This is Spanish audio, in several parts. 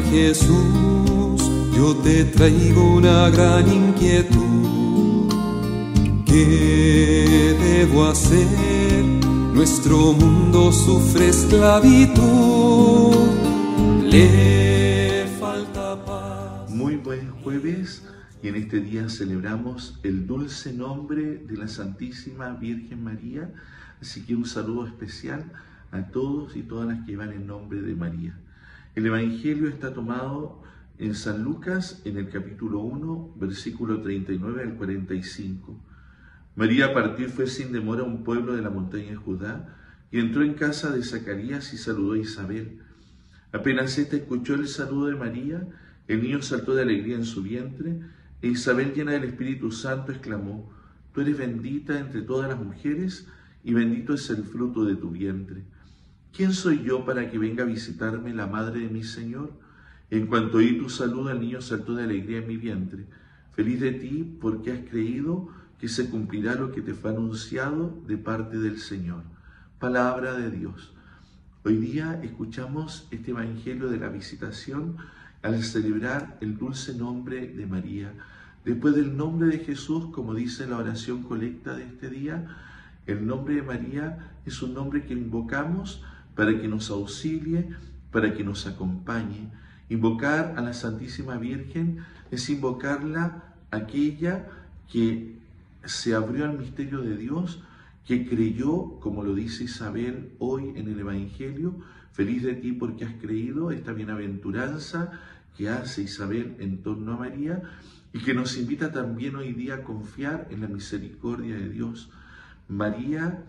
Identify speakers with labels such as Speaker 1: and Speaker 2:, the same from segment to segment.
Speaker 1: Jesús, yo te traigo una gran inquietud. ¿Qué debo hacer? Nuestro mundo sufre esclavitud. Le falta paz.
Speaker 2: Muy buen jueves y en este día celebramos el dulce nombre de la Santísima Virgen María. Así que un saludo especial a todos y todas las que van en nombre de María. El Evangelio está tomado en San Lucas en el capítulo 1, versículo 39 al 45. María a partir fue sin demora a un pueblo de la montaña de Judá y entró en casa de Zacarías y saludó a Isabel. Apenas éste escuchó el saludo de María, el niño saltó de alegría en su vientre e Isabel llena del Espíritu Santo exclamó, Tú eres bendita entre todas las mujeres y bendito es el fruto de tu vientre. ¿Quién soy yo para que venga a visitarme la madre de mi Señor? En cuanto oí tu saludo, el niño saltó de alegría en mi vientre. Feliz de ti porque has creído que se cumplirá lo que te fue anunciado de parte del Señor. Palabra de Dios. Hoy día escuchamos este Evangelio de la visitación al celebrar el dulce nombre de María. Después del nombre de Jesús, como dice la oración colecta de este día, el nombre de María es un nombre que invocamos para que nos auxilie, para que nos acompañe. Invocar a la Santísima Virgen es invocarla aquella que se abrió al misterio de Dios, que creyó, como lo dice Isabel hoy en el Evangelio, feliz de ti porque has creído esta bienaventuranza que hace Isabel en torno a María y que nos invita también hoy día a confiar en la misericordia de Dios. María,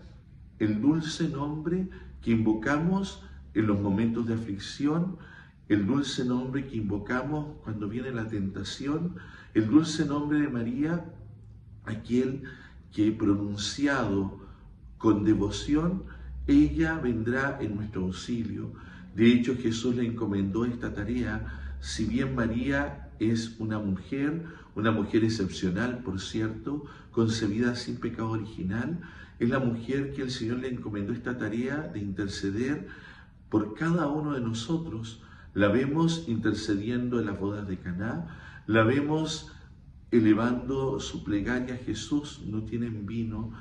Speaker 2: el dulce nombre que invocamos en los momentos de aflicción, el dulce nombre que invocamos cuando viene la tentación, el dulce nombre de María, aquel que pronunciado con devoción, ella vendrá en nuestro auxilio. De hecho, Jesús le encomendó esta tarea, si bien María es una mujer, una mujer excepcional, por cierto, concebida sin pecado original, es la mujer que el Señor le encomendó esta tarea de interceder por cada uno de nosotros. La vemos intercediendo en las bodas de Caná, la vemos elevando su plegaria a Jesús, no tienen vino,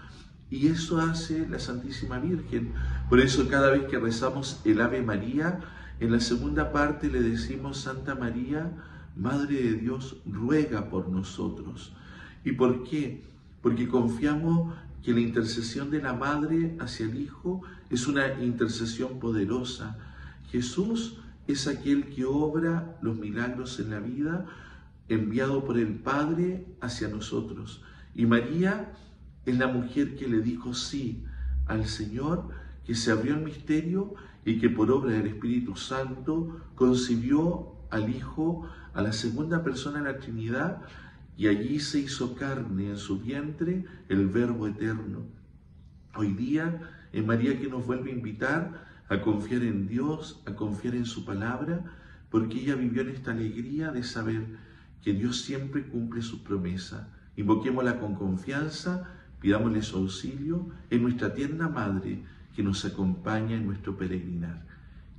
Speaker 2: y eso hace la Santísima Virgen. Por eso cada vez que rezamos el Ave María, en la segunda parte le decimos Santa María, Madre de Dios, ruega por nosotros. ¿Y por qué? Porque confiamos que la intercesión de la madre hacia el hijo es una intercesión poderosa. Jesús es aquel que obra los milagros en la vida, enviado por el Padre hacia nosotros. Y María es la mujer que le dijo sí al Señor, que se abrió el misterio y que por obra del Espíritu Santo concibió al Hijo, a la segunda persona de la Trinidad, y allí se hizo carne en su vientre el Verbo eterno. Hoy día es María que nos vuelve a invitar a confiar en Dios, a confiar en su palabra, porque ella vivió en esta alegría de saber que Dios siempre cumple su promesa. Invoquémosla con confianza, pidámosle su auxilio en nuestra tierna Madre que nos acompaña en nuestro peregrinar.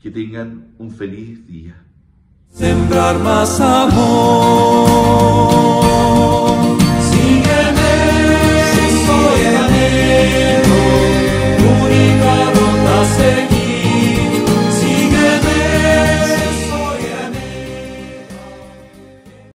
Speaker 2: Que tengan un feliz día.
Speaker 1: Sembrar más amor